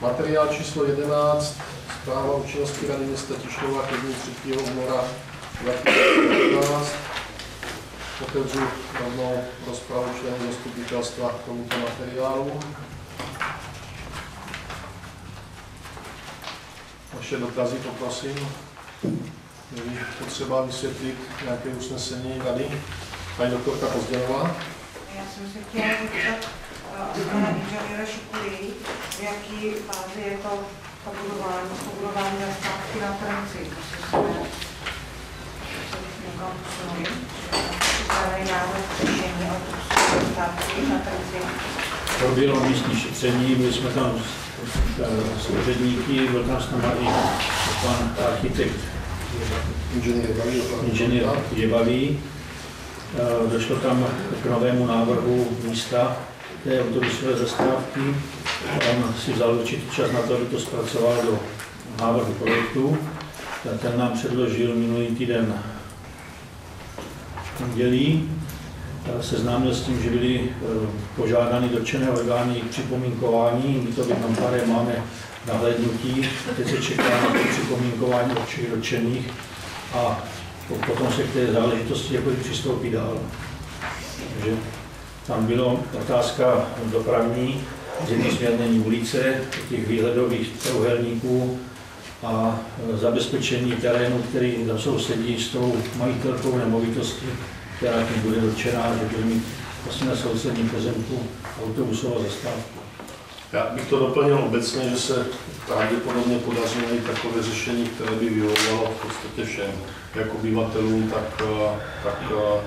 Materiál číslo 11, zpráva o činnosti Rady města Tišnova dní 3. února 2015. Otevřu rovnou rozpravu členů zastupitelstva k tomuto materiálu. Vaše dotazy poprosím. Není potřeba vysvětlit nějaké usnesení rady. Paní doktorka Pozdělová. Já jsem se chtěla zeptat eh, pana Šikuly, v jaký fázi je to to budování, to budování zastávky na Franci. Jestli jsme se někam posunuli, připravený návrh řešení autobusové zastávky na Franci. Proběhlo místní šetření, byli jsme tam s- s úředníky, byl tam s námi i pan architekt, inženýr Jebavý. Eh, Došlo tam k novému návrhu místa té autobusové zastávky. On si vzal určitý čas na to, aby to zpracoval do návrhu projektu. Ten nám předložil minulý týden v pondělí. Seznámil s tím, že byly eh, požádány dotčené orgány k připomínkování. My to jednom pare máme nahlédnutí. Teď se čeká na to připomínkování od všech dotčených a po- potom se k té záležitosti jako přistoupí dál. Takže tam byla otázka dopravní, z jednosměrné ulice, těch výhledových trouhelníků a e, zabezpečení terénu, který tam sousedí s tou majitelkou nemovitosti, která tím bude dotčená, že bude mít vlastně na sousedním pozemku autobusovou zastávku. Já bych to doplnil obecně, že se pravděpodobně podaří najít takové řešení, které by vyhovovalo v podstatě všem, jak obyvatelům, tak, eh, tak eh,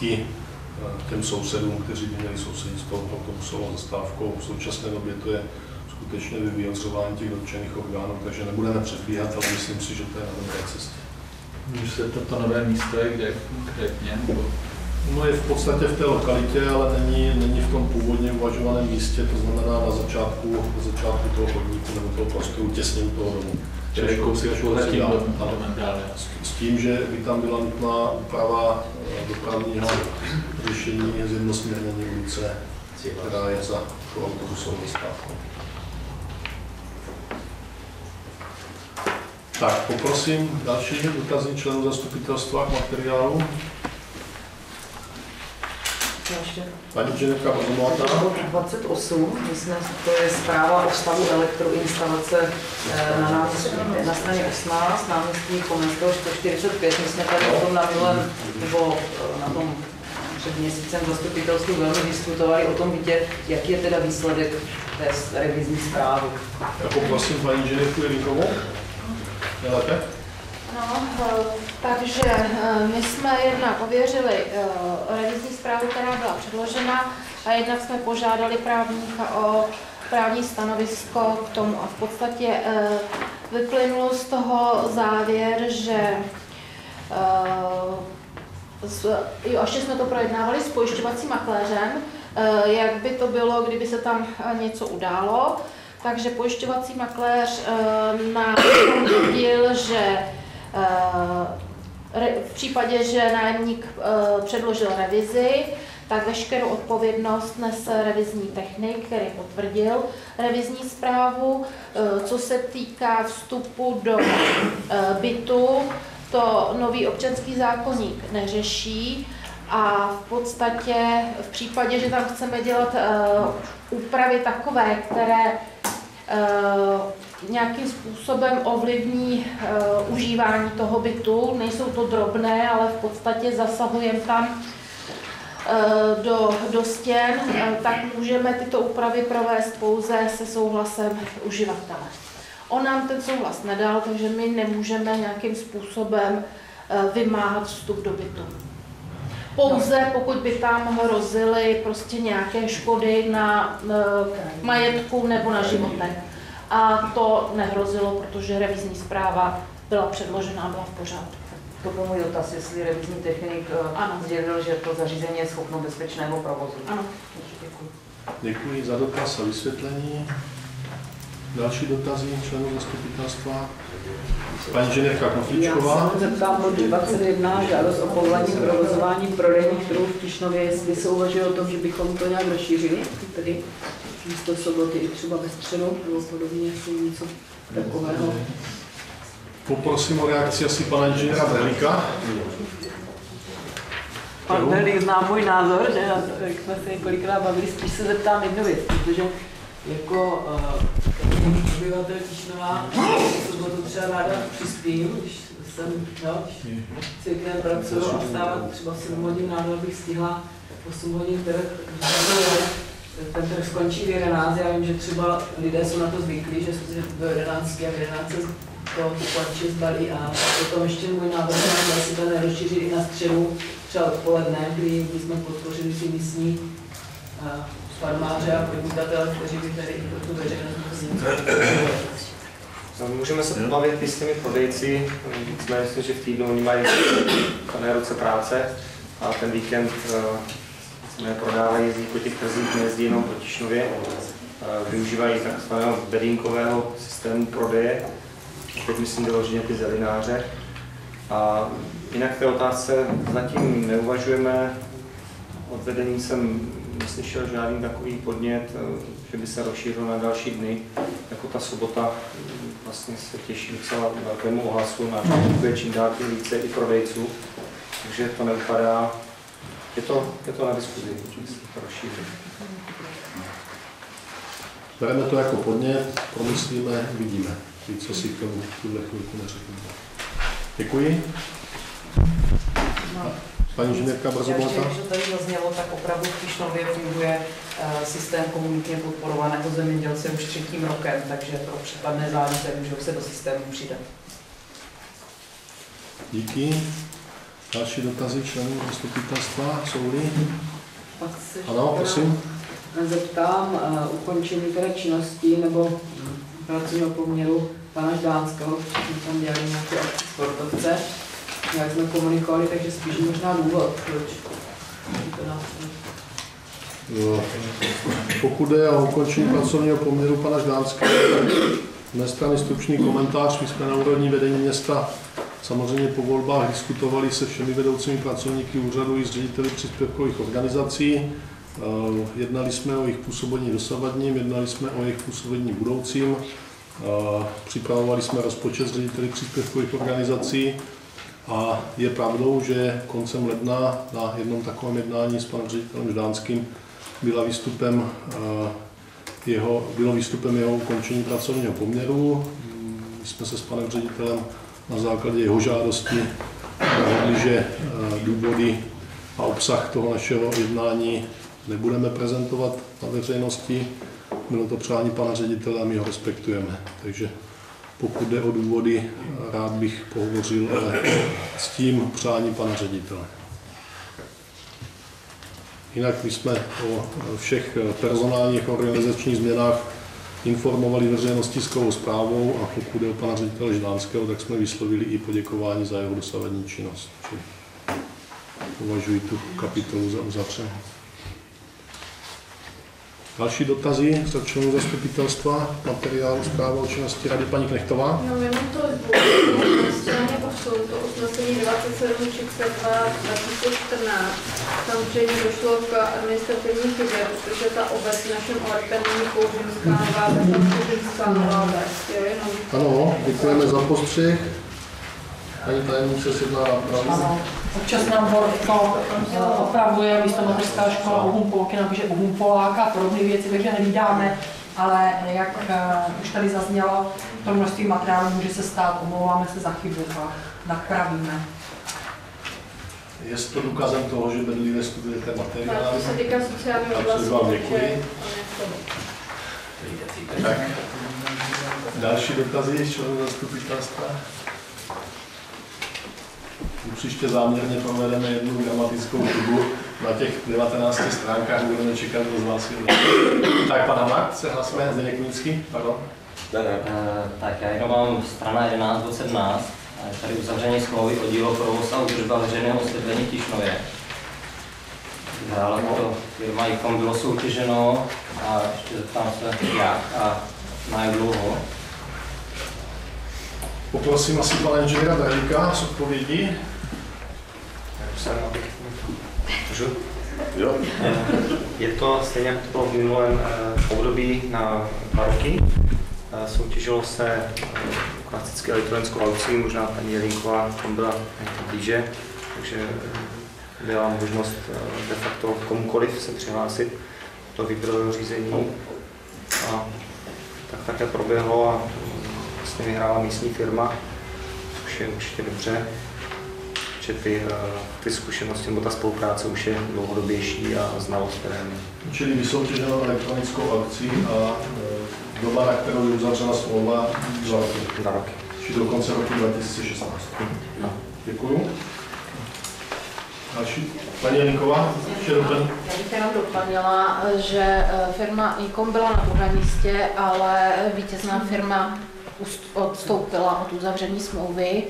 i těm sousedům, kteří by měli sousedit s tou autobusovou zastávkou. V současné době to je skutečně vyjadřování těch dotčených orgánů, takže nebudeme předbíhat, ale myslím si, že to je na dobré cestě. Už se toto nové místo je kde konkrétně? No je v podstatě v té lokalitě, ale není, není v tom původně uvažovaném místě, to znamená na začátku, na začátku toho chodníku nebo toho prostoru těsně u toho domu. Čili kousek dále. S- tím, že by tam byla nutná úprava dopravního řešení z jednosměrné ulice, která je za autobusovou zastávkou. Tak, poprosím další dotazy členů zastupitelstva k materiálu. Paní Bazomáta. bod 28, my jsme, to je zpráva o stavu elektroinstalace eh, na náměstí, na straně 18, náměstí Komenského 145. My jsme tady o tom na minulém, nebo eh, na tom před měsícem zastupitelstvu velmi diskutovali o tom bytě, jaký je teda výsledek té revizní zprávy. Já poprosím paní inženýrku Jelínkovou. Nejlépe? No, eh, takže eh, my jsme jednak ověřili eh, revizní zprávu, která byla předložena, a jednak jsme požádali právníka o právní stanovisko k tomu a v podstatě vyplynulo z toho závěr, že jo, ještě jsme to projednávali s pojišťovacím makléřem, jak by to bylo, kdyby se tam něco událo. Takže pojišťovací makléř nám potvrdil, že v případě, že nájemník eh, předložil revizi, tak veškerou odpovědnost nese revizní technik, který potvrdil revizní zprávu. Eh, Co se týká vstupu do eh, bytu, to nový občanský zákonník neřeší a v podstatě v případě, že tam chceme dělat eh, úpravy takové, které eh, nějakým způsobem ovlivní eh, užívání toho bytu. Nejsou to drobné, ale v podstatě zasahujeme tam eh, do, do stěn, eh, tak můžeme tyto úpravy provést pouze se souhlasem uživatele. On nám ten souhlas nedal, takže my nemůžeme nějakým způsobem vymáhat vstup do bytu. Pouze pokud by tam hrozily prostě nějaké škody na majetku nebo na životech. A to nehrozilo, protože revizní zpráva byla předložena a byla v pořádku. To byl můj dotaz, jestli revizní technik eh, Ano. sdělil, že to zařízení je schopno bezpečného provozu. Ano. Děkuji. Děkuji za dotaz a vysvětlení. Další dotazy členů zastupitelstva? Paní inženýrka Já Knoflíčková. se zeptám bod 21, žádost o povolení provozování prodejních trhů v Tišnově, jestli se uvažuje o tom, že bychom to nějak rozšířili, tedy místo soboty i třeba ve středu nebo podobně, jestli něco takového. Poprosím o reakci asi pana inženýra Drhlíka. Pan Berlík zná můj názor, že já, jak jsme se několikrát bavili, spíš se zeptám jednu věc, protože jako uh, obyvatel Tišnova sobotu třeba ráda přispím, když jsem, jo, když cvikem pracuju a vstávat třeba 7 hodin ráno, abych stihla 8 hodin trh, ten trh skončí v 11, já vím, že třeba lidé jsou na to zvyklí, že se do 11 a v 11 se to plače zbalí a potom ještě můj návrh, že si to nerozšířit i na středu, třeba odpoledne, kdy, jsme podpořili ty místní a, farmáře a podnikatele, kteří by tady pro tu veřejnost No, Můžeme se pobavit i s těmi prodejci, jsme myslím, že v týdnu oni mají plné ruce práce a ten víkend eh, prodávají jezdí po těch trzích, nejezdí jenom po Tišnově, Eh, využívají takzvaného bedinkového systému prodeje, teď myslím vyloženě ty zelináře. A jinak té otázce zatím neuvažujeme, od vedení jsem neslyšel žádný takový podnět, eh, že by se rozšířil na další dny, jako ta sobota. Vlastně se těší docela velkému ohlasu, na čím dál více i prodejců, takže to nevypadá, je to, je to na diskuzi, se to rozšíří. Bereme to jako podnět, promyslíme, vidíme. Víc, co si k tomu v tuhle chvilku neřekneme. Děkuji. Paní inženýrka Já ještě, Brzobota. to tady zaznělo, tak opravdu v Tišnově funguje eh, systém komunitně podporovaného zemědělce už třetím rokem, takže pro případné zájemce můžou se do systému přidat. Díky. Další dotazy členů zastupitelstva jsou-li? Ano, teda prosím. Zeptám uh, ukončení té činnosti nebo pracovního poměru pana Ždánského, protože tam dělali nějaké sportovce, jak jsme komunikovali, takže spíš možná důvod, proč to nás Jo. Pokud jde o ukončení pracovního poměru pana Ždánského, mé strany stručný komentář. My jsme na úrovni vedení města samozřejmě po volbách diskutovali se všemi vedoucími pracovníky úřadu i s řediteli příspěvkových organizací. Eh, Jednali jsme o jejich působení dosavadním, jednali jsme o jejich působení budoucím. Eh, Připravovali jsme rozpočet s řediteli příspěvkových organizací a je pravdou, že koncem ledna na jednom takovém jednání s panem ředitelem Ždánským byla výstupem eh, jeho, bylo výstupem jeho ukončení pracovního poměru. Mm, My jsme se s panem ředitelem na základě jeho žádosti dohodli, že eh, důvody a obsah toho našeho jednání nebudeme prezentovat na veřejnosti. Bylo to přání pana ředitele a my ho respektujeme. Takže pokud jde o důvody, rád bych pohovořil, ale s tím přání pana ředitele. Jinak my jsme o všech personálních organizačních změnách informovali veřejnosti skvělou zprávou a pokud jde o pana ředitele Ždánského, tak jsme vyslovili i poděkování za jeho dosavadní činnost. Považuji tu kapitolu za uzavřenou. Další dotazy z členů zastupitelstva, materiálu zpráva o činnosti rady paní Knechtová. No, jenom to straně 8, to usnesení 27 32 2014. Samozřejmě došlo k administrativní chybě, protože ta obec v našem ORP není Kouřinská nová ale Kouřinská nová. Jo, jenom Ano, děkujeme za postřeh. Paní tajemnice si jedná nápravu. Ano, občas nám to eh, opravuje místo mateřská škola Uhum Polkina, takže Uhum Poláka a podobné věci, takže nevídáme, ale jak eh, už tady zaznělo, to množství materiálu může se stát, omlouváme se za chybu a napravíme. Je to důkazem toho, že bedlivě studujete tak materiály. to se týká sociální Tak oblasti, vám děkuji. Tak. Další dotazy členů zastupitelstva? Příště záměrně provedeme jednu gramatickou chybu na těch 19 stránkách, budeme čekat, kdo z vás je. Tak, pan Hamak, se hlasíme, Zdeněk Kunický, pardon. Eh, Tak já jenom mám strana 11 bod 17, eh, tady uzavření smlouvy o dílo provoz a údržba veřejného osvětlení Tišnově. Dále to firma ICOM bylo soutěženo a ještě zeptám se jak a na jak dlouho. Poprosím asi pana inženýra Darlíka s odpovědí. Můžu? Jo. Je to stejně jako to bylo v minulém eh, období na dva roky. Eh, Soutěžilo se eh, klasicky elektronickou aukcí, možná paní Jelinková tam byla blíže, takže byla možnost de facto komukoliv se přihlásit do výběrového řízení. A tak také proběhlo a vlastně vyhrála místní firma, což je určitě dobře že ty, eh, ty zkušenosti nebo ta spolupráce už je dlouhodobější a znalost terénu. Čili vysoutěženo elektronickou akcí a e, doba, na kterou je uzavřena smlouva, dva roky. Dva roky. Či do konce roku 2016. No. Děkuju. Další. Paní ještě doplň. Já bych jenom doplnila, že eh, firma Ecom byla na druhém místě, ale vítězná firma odstoupila od uzavření smlouvy.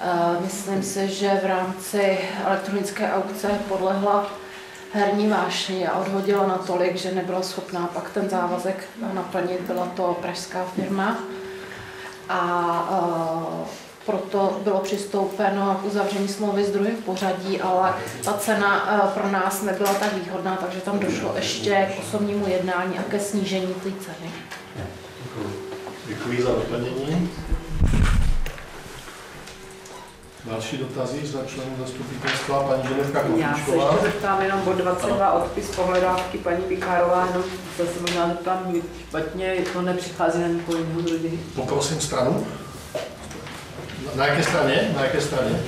Eh, Myslím si, že v rámci elektronické aukce podlehla herní vášni a odhodila natolik, že nebyla schopná pak ten závazek naplnit. Byla to pražská firma. A eh, proto bylo přistoupeno k uzavření smlouvy s druhým pořadí, ale ta cena eh, pro nás nebyla tak výhodná, takže tam došlo ještě k osobnímu jednání a ke snížení té ceny. Děkuji za doplnění. Další dotazy za členů zastupitelstva, paní Ženevka Já se ještě zeptám jenom bod 22 odpis pohledávky paní Vikárová, jenom zase možná zeptám špatně, to nepřichází na nikoho jiného z rodiny. Poprosím stranu. Na- jaké straně? Na jaké straně?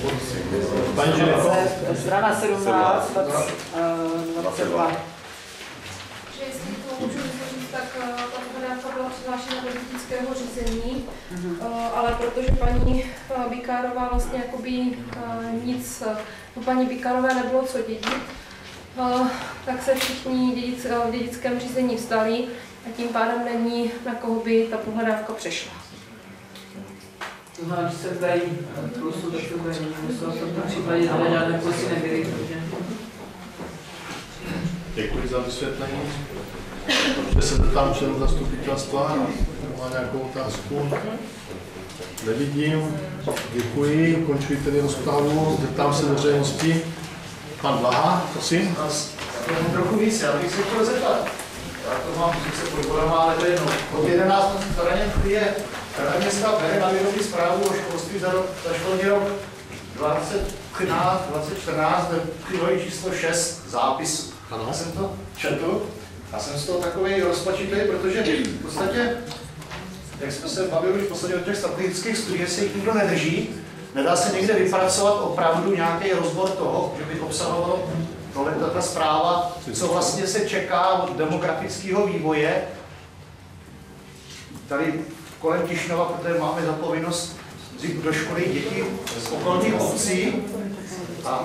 Paní Ženevko. Strana 17, 20, eh, 22. že jestli to můžu říct, tak eh, ta pohledávka do dětického řízení, eh, ale protože paní eh, Bikárová vlastně jakoby eh, nic, u paní Bikárové nebylo co dědit, tak se všichni dědic, v dědickém řízení vstali a tím pádem není, na koho by ta pohledávka přešla. To znamená, když se zdají plusu, tak se zdají minusu, a v tomto případě ale žádné plusy nebyly. Děkuji za vysvětlení. Ještě se zeptám členů zastupitelstva, má nějakou otázku? Nevidím. Děkuji, končuji tedy rozpravu. Zeptám se veřejnosti. Pan Blaha, prosím. Já to mám trochu víc, já bych se chtěl zeptat. Já to mám sice podporama, ale to je jedno. Od 11. straně je Rada města bere na vědomí zprávu o školství za, rok, za školní rok 2013, 2014, ve přílohy číslo 6 zápisu. Ano. Já jsem to četl a jsem z toho takový rozpačitý, protože v podstatě, jak jsme se bavili už v podstatě o těch strategických studiích, jestli jich nikdo nedrží, nedá se někde vypracovat opravdu nějaký rozbor toho, že by obsahovalo tohle ta zpráva, co vlastně se čeká od demografického vývoje. Tady kolem Tišnova, protože máme za povinnost vzít do školy děti z okolních obcí. A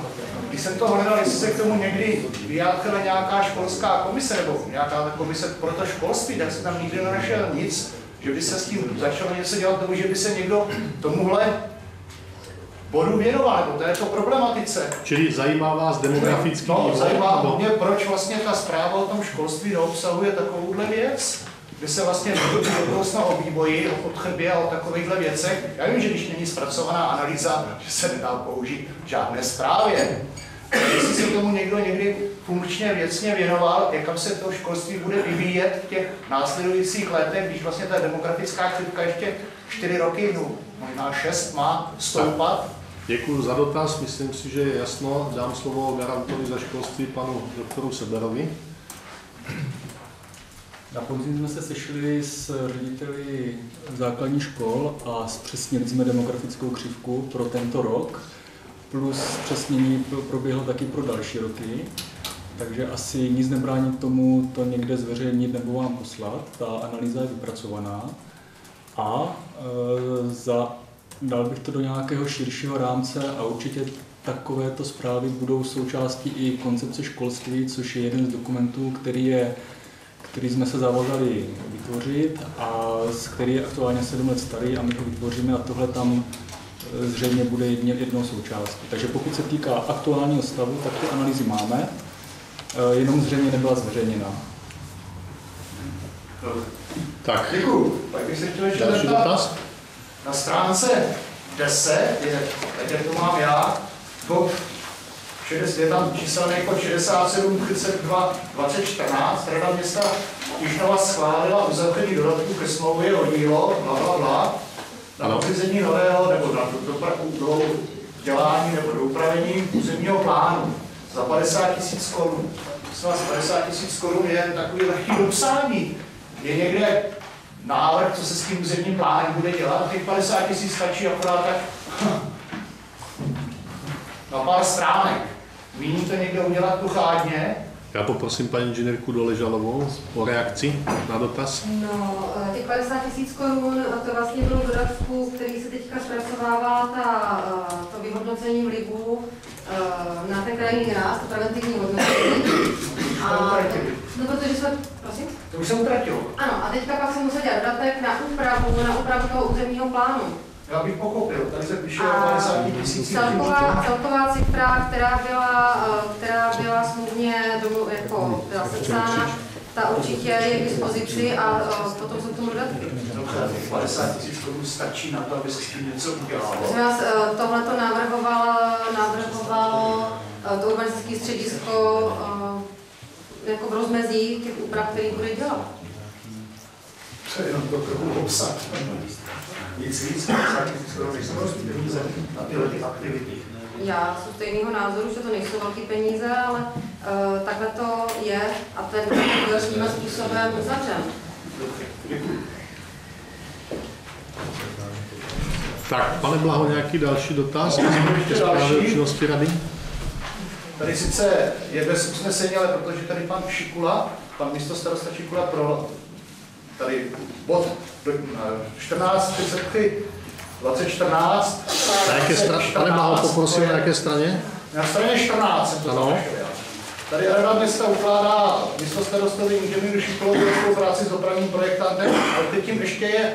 když jsem to hledal, jestli se k tomu někdy vyjádřila nějaká školská komise nebo nějaká komise pro to školství, tak jsem tam nikdy nenašel nic, že by se s tím začalo něco dělat, nebo že by se někdo tomuhle bodu věnoval, nebo této problematice. Čili zajímá vás demografický No, vývoj? zajímá mě, proč vlastně ta zpráva o tom školství neobsahuje takovouhle věc, kde se vlastně mluví do budoucna o vývoji, o potřebě a o takovýchhle věcech. Já vím, že když není zpracovaná analýza, že se nedá použít žádné zprávě. Jestli se tomu někdo někdy funkčně věcně věnoval, jak se to školství bude vyvíjet v těch následujících letech, když vlastně ta demografická chřipka ještě čtyři roky, no, možná šest má stoupat, Děkuji za dotaz, myslím si, že je jasno. Dám slovo garantovi za školství panu doktoru Seberovi. Na podzim jsme se sešli s řediteli základních škol a zpřesnili jsme demografickou křivku pro tento rok, plus zpřesnění pro- proběhlo taky pro další roky. Takže asi nic nebrání tomu to někde zveřejnit nebo vám poslat. Ta analýza je vypracovaná. A e, za, dal bych to do nějakého širšího rámce a určitě takovéto zprávy budou součástí i koncepce školství, což je jeden z dokumentů, který je který jsme se zavazali vytvořit a z který je aktuálně 7 let starý a my ho vytvoříme a tohle tam e, zřejmě bude jedně, jednou součástí. Takže pokud se týká aktuálního stavu, tak ty analýzy máme, e, jenom zřejmě nebyla zveřejněna. Tak, Děkuju. Pak bych se chtěl ještě další zeptat, dotaz? na stránce 10, je, tak jak to mám já, je tam číselný kód 67 32 2014, Rada města Tišnova schválila uzavření dodatku ke smlouvě o dílo, bla, bla, bla, na pořízení nového nebo na dopravu do dělání nebo do upravení územního plánu za 50 tisíc korun. Vás, 50 tisíc korun je takový lehký dopsání. Je někde návrh, co se s tím územním plánem bude dělat, těch 50 tisíc stačí akorát tak na pár stránek. Míníte někde udělat tu chádně? Já poprosím paní inženýrku Doležalovou o reakci na dotaz. No, eh, těch 50 tisíc korun, to vlastně bylo v dodatku, který se teďka zpracovává ta, eh, to vyhodnocení vlivu eh, na ten krajinný ráz, to preventivní hodnocení. A, no, protože jsme, prosím? To už se utratilo. Ano, a teďka pak se musel dělat dodatek na úpravu, na úpravu toho územního plánu. Já bych pochopil, tady se píše o A 50 tisících. celková, celková cifra, která byla, eh, která byla smluvně domů, jako byla sepsána, ta určitě je k dispozici a eh, potom jsou k tomu dodatky. Dobře, těch 50 tisíc korun stačí na to, aby se s tím něco udělalo. Eh, tohleto navrhoval, navrhoval eh, to urbanistické středisko jako v rozmezí těch úprav, který bude dělat. To je jenom to trochu obsah. Nic víc, 50 tisíc korun nejsou peníze na tyhle ty aktivity. Já jsem stejného názoru, že to nejsou velké peníze, ale uh, takhle to je a ten svým způsobem uzavřen. Tak, pane Blaho, nějaký další dotaz? Činnosti rady? Tady sice je bez usnesení, ale protože tady pan Šikula, pan místo starosta Šikula pro tady bod do- eh, 14, 33, 2014. Na jaké straně, pane Blaho, poprosím, na jaké straně? Na straně 14 jsem to Ano. Tady Rada města ukládá místo starostovi inženýru Šikolovi spolupráci s dopravním projektantem, ale teď tím ještě je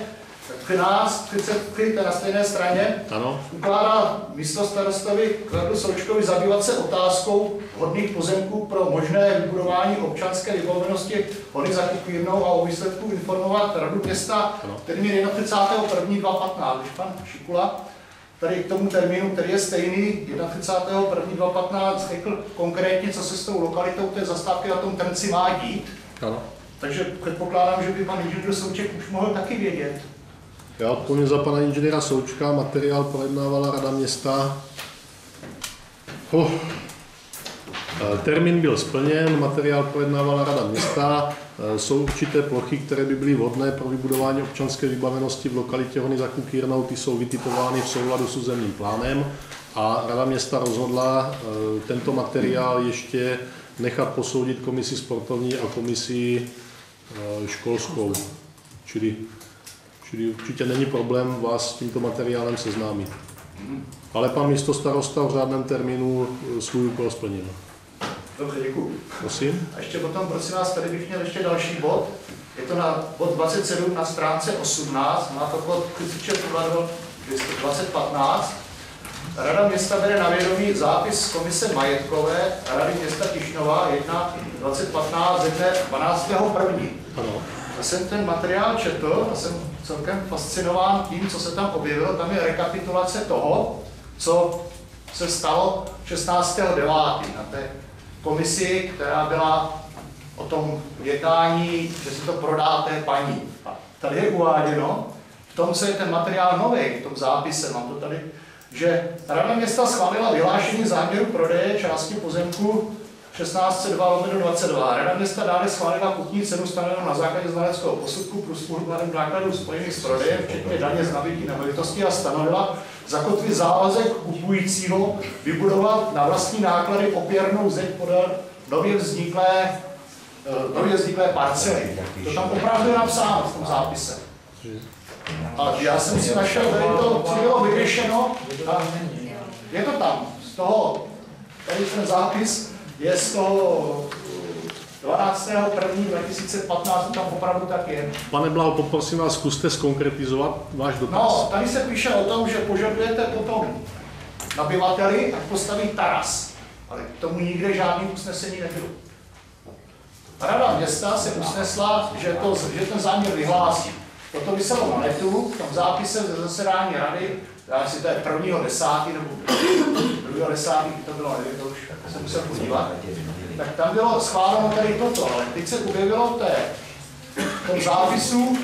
13, 33, to je na stejné straně, Ano. ukládá místo starostovi Kvedlu Součkovi zabývat se otázkou hodných pozemků pro možné vybudování občanské vybavenosti hody za Kukírnou a o výsledku informovat radu města, Ano. který je 31.2.15. Když pan Šikula tady k tomu termínu, který je stejný, 31.1.2015 řekl konkrétně, co se s tou lokalitou té zastávky na tom trnci má dít. Ano. Takže předpokládám, že by pan inženýr Souček už mohl taky vědět. Já odpovím za pana inženýra Součka. Materiál projednávala Rada města. Oh. Termín byl splněn, materiál projednávala Rada města. Eh, Jsou určité plochy, které by byly vhodné pro vybudování občanské vybavenosti v lokalitě Hony za Kukírnou. Ty jsou vytipovány v souladu s územním plánem a Rada města rozhodla eh, tento materiál ještě nechat posoudit komisi sportovní a komisi školskou. Čili Čili určitě není problém vás s tímto materiálem seznámit. Ale pan místo starosta v řádném termínu eh, svůj úkol splnil. Dobře, děkuji. Prosím. A ještě potom, prosím vás, tady bych měl ještě další bod. Je to na bod 27 na stránce 18, má to bod 2015. Rada města bere na vědomí zápis z komise majetkové Rady města Tišnova 1 2015 ze dne 12. 1. Ano. Já jsem ten materiál četl a jsem celkem fascinován tím, co se tam objevilo. Tam je rekapitulace toho, co se stalo 16.9. na té komisi, která byla o tom jednání, že se to prodá té paní. A tady je uváděno, v tom, co je ten materiál nový, v tom zápise, mám to tady, že Rada města schválila vyhlášení záměru prodeje části pozemku 1602 lomeno 22. Rada města dále schválila kupní cenu stanovenou na základě znaleckého posudku plus úhradem nákladů spojených s prodejem, včetně daně z nabití nemovitosti a stanovila zakotvit závazek kupujícího vybudovat na vlastní náklady opěrnou zeď podél nově vzniklé, eh, nově vzniklé parcely. To tam opravdu je napsáno v tom zápise. A já jsem si našel tady to, bylo vyřešeno, je to tam, z toho, tady ten zápis je z toho 12.1.2015, to tam opravdu tak je. Pane Blaho, poprosím vás, zkuste skonkretizovat váš dotaz. No, tady se píše o tom, že požadujete potom nabyvateli, ať postaví taras. Ale k tomu nikde žádný usnesení nebylo. Rada města se usnesla, že, to, že ten záměr vyhlásí. Toto vyselo na netu, v tom zápise ze zasedání rady já si to je prvního desátý, nebo druhého desátý, to bylo, nevím, to už se musel podívat, tak tam bylo schváleno tady toto, ale teď se objevilo té, tom zápisu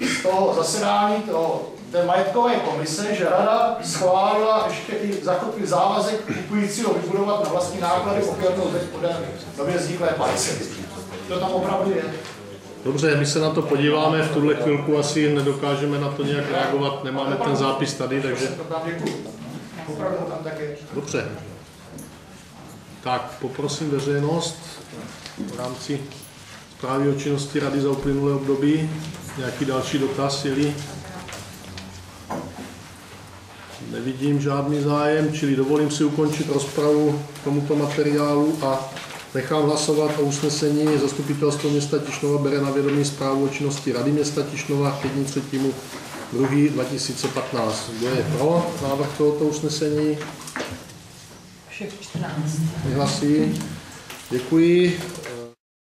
z toho zasedání toho, té majetkové komise, že rada schválila ještě i zakotvý závazek kupujícího vybudovat na vlastní náklady podél nově vzniklé parcely. To tam opravdu je. Dobře, my se na to podíváme, v tuhle chvilku asi nedokážeme na to nějak reagovat, nemáme ten zápis tady, takže dobře. Tak, poprosím veřejnost v rámci zprávy o činnosti rady za uplynulé období. Nějaký další dotaz, jeli? Nevidím žádný zájem, čili dovolím si ukončit rozpravu k tomuto materiálu a nechám hlasovat o usnesení Zastupitelstvo města Tišnova bere na vědomí zprávu o činnosti Rady města Tišnova k 1. 3. 2. 2015. Kdo je pro návrh tohoto usnesení? Všech 14. Vyhlasí. Děkuji.